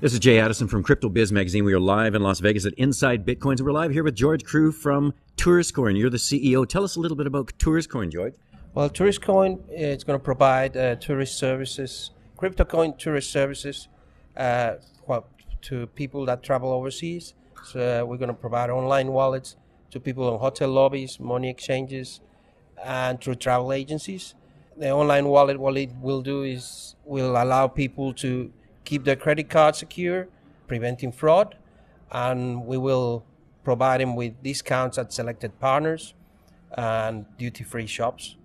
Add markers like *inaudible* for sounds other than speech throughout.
This is Jay Addison from Crypto Biz Magazine. We are live in Las Vegas at Inside Bitcoins. We're live here with George Crewe from TouristCoin. You're the CEO. Tell us a little bit about TouristCoin, George. Well, TouristCoin is going to provide uh, tourist services, crypto coin tourist services, uh, well, to people that travel overseas. So uh, we're going to provide online wallets to people in hotel lobbies, money exchanges, and through travel agencies. The online wallet, what it will do is will allow people to keep their credit card secure, preventing fraud, and we will provide them with discounts at selected partners and duty-free shops.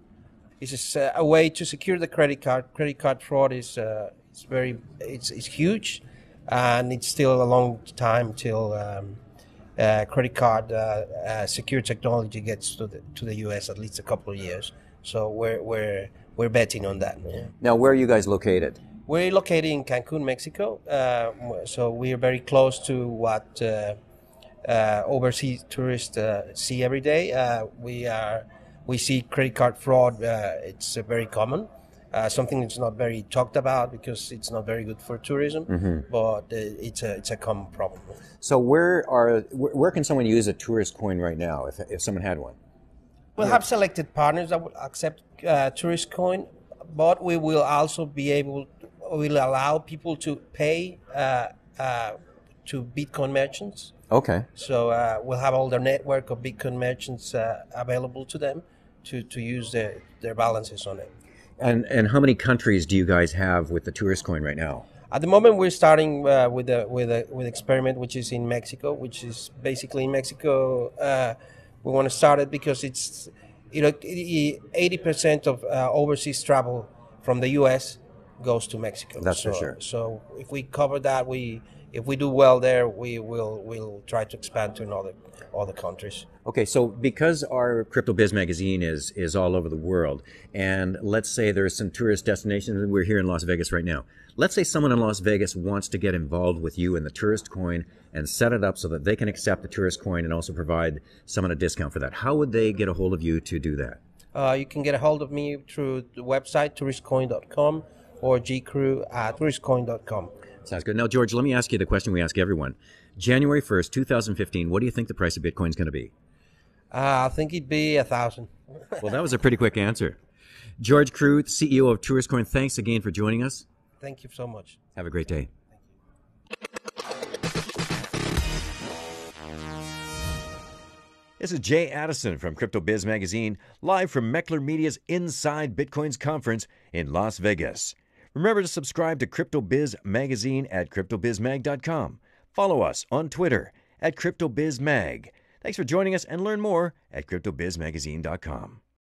It's a, a way to secure the credit card. Credit card fraud is uh, it's very it's, it's huge, and it's still a long time till um, uh, credit card uh, uh, secure technology gets to the to the U.S. At least a couple of years. So we're we're we're betting on that. Now, where are you guys located? We're located in Cancun, Mexico. Uh, so we are very close to what uh, uh, overseas tourists see every day. we are we see credit card fraud. it's very common. Uh, something that's not very talked about because it's not very good for tourism, mm-hmm. but uh, it's a it's a common problem. So where are where can someone use a tourist coin right now if, if someone had one? We'll have selected partners that will accept uh, tourist coin, but we will also be able will allow people to pay uh, uh, to Bitcoin merchants. Okay. So uh, we'll have all their network of Bitcoin merchants available to them to, to use their, their balances on it. And and how many countries do you guys have with the tourist coin right now? At the moment, we're starting uh, with a with a with experiment, which is in Mexico, which is basically in Mexico. Uh, we want to start it because it's you know eighty percent of uh, overseas travel from the U.S. goes to Mexico. That's so, for sure. So if we cover that, we if we do well there, we will will try to expand to another other countries. Okay, so because our Crypto Biz magazine is is all over the world, and let's say there's some tourist destinations, and we're here in Las Vegas right now. Let's say someone in Las Vegas wants to get involved with you in the tourist coin and set it up so that they can accept the tourist coin and also provide someone a discount for that. How would they get a hold of you to do that? Uh, you can get a hold of me through the website touristcoin.com or gcrew at touristcoin.com. Sounds good. Now, George, let me ask you the question we ask everyone. January 1st, 2015, what do you think the price of Bitcoin is going to be? Uh, I think it'd be a thousand. *laughs* well, that was a pretty quick answer. George Crewe, CEO of TouristCoin, thanks again for joining us. Thank you so much. Have a great day. This is Jay Addison from Crypto Biz Magazine, live from Meckler Media's Inside Bitcoins conference in Las Vegas. Remember to subscribe to Crypto Biz Magazine at cryptobizmag.com. Follow us on Twitter at CryptoBizMag. Thanks for joining us and learn more at CryptoBizMagazine.com.